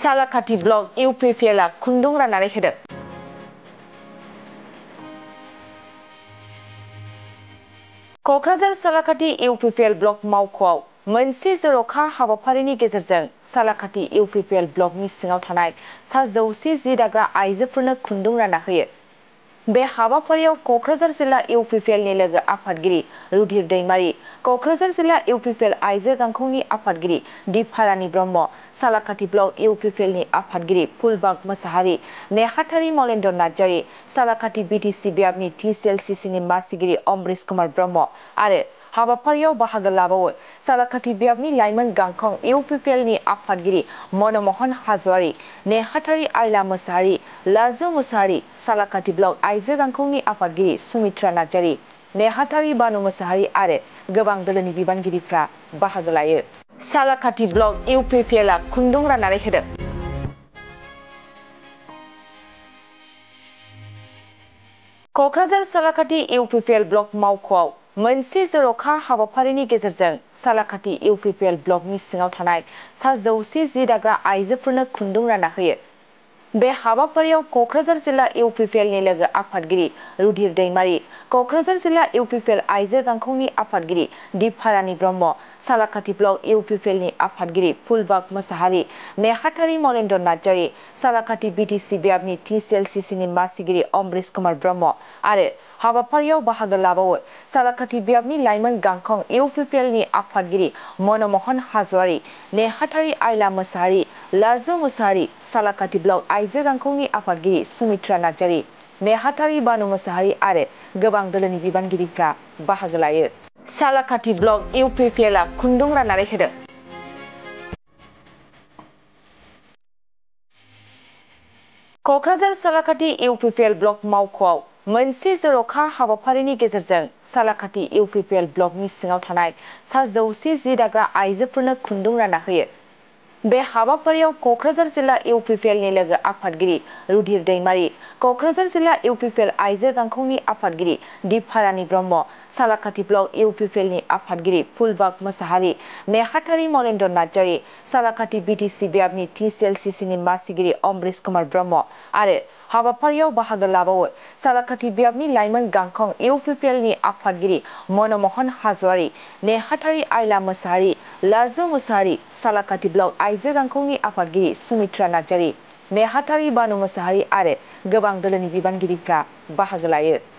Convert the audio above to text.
सालाकाटी block इउपिपिएल खुंदों राननानै होदों क'क्राझार सालाकाटी इउपिपिएल ब्लक मावख'आव मोनसे जर'खा हाबाफारिनि गेजेरजों सालाकाटी इउपिपिएल ब्लकनि सिङाव थानाय सा जौसे जि दाग्रा आइजोफोरनो खुंदों रानना होयो बे हाबाफारियाव क'क्राझार जिल्ला इउ पि पि एलनि लोगो आफादगिरि रुधिर दैमारि क'क्राझार जिल्ला इउ पि पि एल आइजो गांखंनि आफादगिरि दिपहारानि ब्रह्म सालाकाति ब्लक इउ पि पि एलनि आफादगिरि फुलबाग मोसाहारि नेहाथारि मलेन्द्र नार्जारि सालाकाति बि टि सि बियाबनि टि सि एल सि सिनि मासिगिरि अमरिश कुमार ब्रह्म आरो হাবাফারিও বাহাগ লাভও সালাকাতি বিয়াবনি লাইনমান গাংখং ইউপিপিএল নি আফাগিরি মনমোহন হাজওয়ারি নেহাটারি আইলা মসারি লাজু মসারি সালাকাতি ব্লক আইজে গাংখং নি আফাগিরি সুমিত্রা নাজারি নেহাটারি বানু মসারি আরে গবাং দলনি বিবানগিরিফ্রা বাহাগ লায়ে সালাকাতি ব্লক ইউপিপিএল আ কুন্দং রানারে হেদে কক্রাঝার সালাকাটি ইউপিপিএল ব্লক মাওখোয়াও मोनसे जर'खा हाबाफारिनि गेजेरजों सालाखाथि इउ पि पि एल ब्लकनि सिङाव थानाय सा जौसे जि दाग्रा आइजोफोरनो खुन्दुं रान्ना होयो बे हाबाफारियाव क'क्राझार जिल्ला इउ पि पि एल नि लोगो आफादगिरि रुधिर दैमारि क'क्राझार जिल्ला इउ पि पि एल आइजो गांखंनि आफादगिरि दिपारानि ब्रह्म सालाखाथि ब्लक इउ पि पि एल नि आफादगिरि फुलबाग मोसाहारि नेहाथारि मलेन्द्र नार्जारि सालाखाथि बि टि सि बियाबनि टि सि एल सि सि नि मासिगिरि अम्रिस कुमार ब्रह्म आरो हाबाफारियाव बाहागो लाबावो सालाखाथि बियाबनि लाइमोन गांखं इउपिपिएलनि आफादगिरि मनमहन हाज'वारि नेहाथारि आयला मोसाहारि लाजु मोसाहारि सालाखाथि ब्लक आइजो गांखंनि आफादगिरि सुमित्रा नार्जारि नेहाथारि बानु मोसाहारि आरो गोबां दोलोनि बिबानगिरिफ्रा बाहागो लायो सालाखाथि ब्लक इउपिपिएलआ खुन्दुं राननानै होदों क'क्राझार सालाखाथि इउपिपिएल ब्लक मावख'आव मोनसे जर'खा हाबाफारिनि गेजेरजों सालाखाथि इउ पि पि एल ब्लकनि सिङाव थानाय सा जौसे जि दाग्रा आइजोफोरनो खुन्दुं रान्ना होयो बे हाबाफारियाव क'क्राझार जिल्ला इउ पि पि एलनि लोगो आफादगिरि रुधिर दैमारि क'क्राझार जिल्ला इउ पि पि एल आइजो गांखंनि आफादगिरि दिपारानि ब्रह्म सालाखाथि ब्लक इउ पि पि एलनि आफादगिरि फुलबाग मोसाहारि नेहाथारि मलेन्द्र नार्जारि सालाखाथि बि टि सि बियाबनि टि सि एल सि सिनि मासिगिरि अम्रिस कुमार ब्रह्म आरो হাবা পাৰিও বাহাদুৰ লাভাৱ চালাকাতি বিয়াবনি লাইমন গাংখং ইউ পি পি এলনি আফাগিৰি মনোমোহন হাজোৱাৰী নেহাতাৰী আইলা মছাৰী লাজু মছাৰী চালাকাতি ব্লক আইজো গাংখংনি আফাগিৰি সুমিত্ৰা নাৰ্জাৰী নেহাতাৰী বানু মছাহাৰী আৰু গোবাং দলনি বিবানগিৰিকা বাহাগো লায়ো